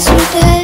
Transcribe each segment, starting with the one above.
today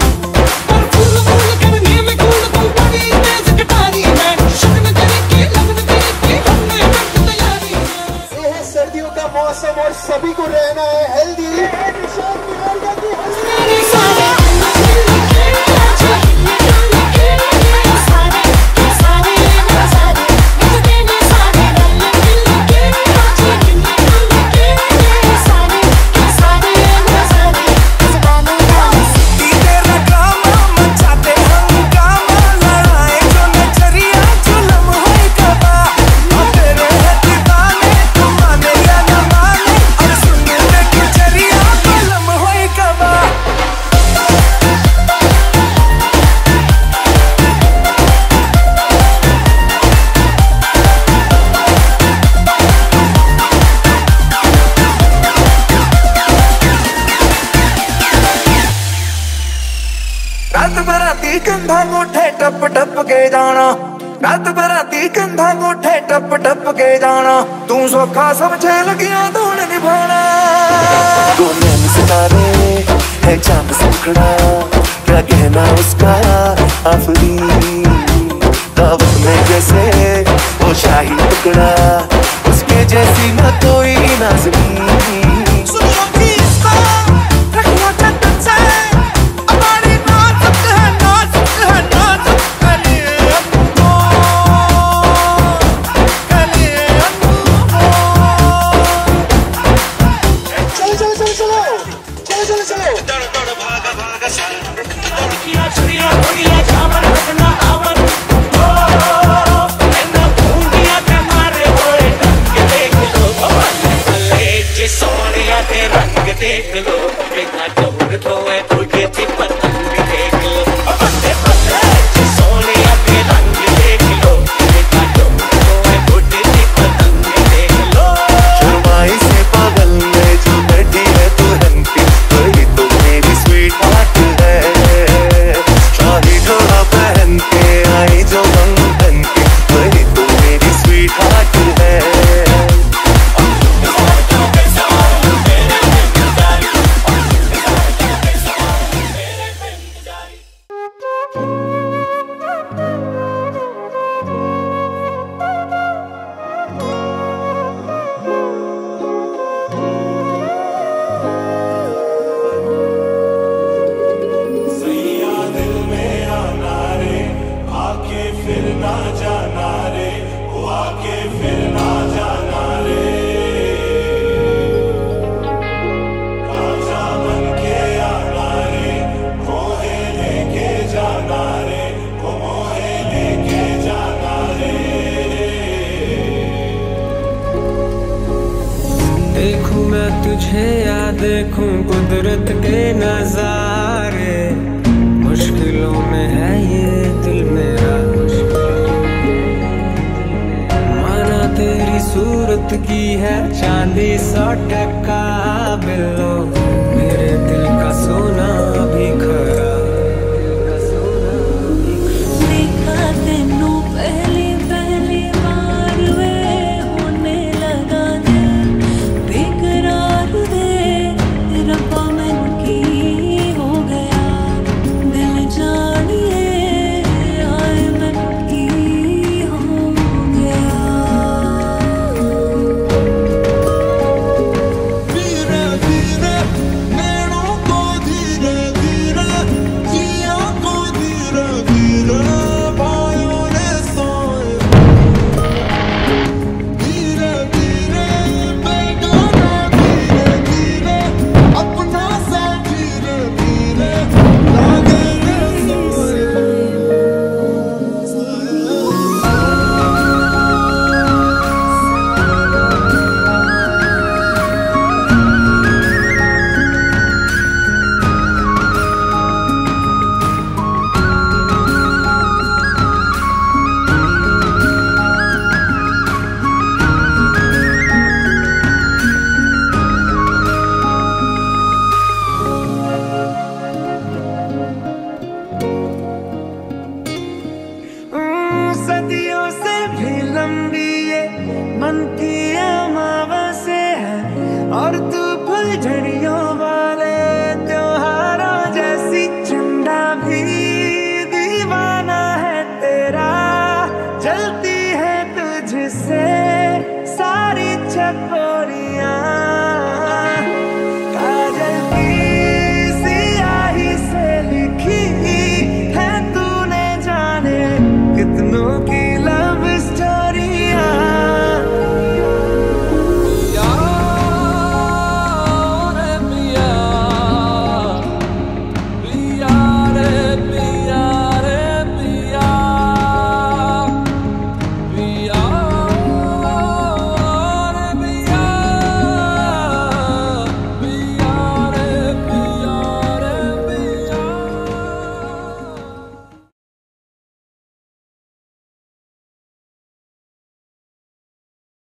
रात बराती कंधा मुठे टप टप के जाना। रात बराती कंधा मुठे टप टप के जाना। तू सोखा समझे लगिया धोन निभाना। तू उसका जैसे वो शाही टुकड़ा, उसके जैसी ना कोई नाजिक तुझे याद देखूँ कुदरत के नजारे। मुश्किलों में है ये दिल मेरा माना तेरी सूरत की है चांदी सौ टक्का बिल। की अमावसे है, और तू फुलझड़ियों वाले त्योहारों जैसी चंदा भी दीवाना है तेरा। जलती है तुझसे सारी छपो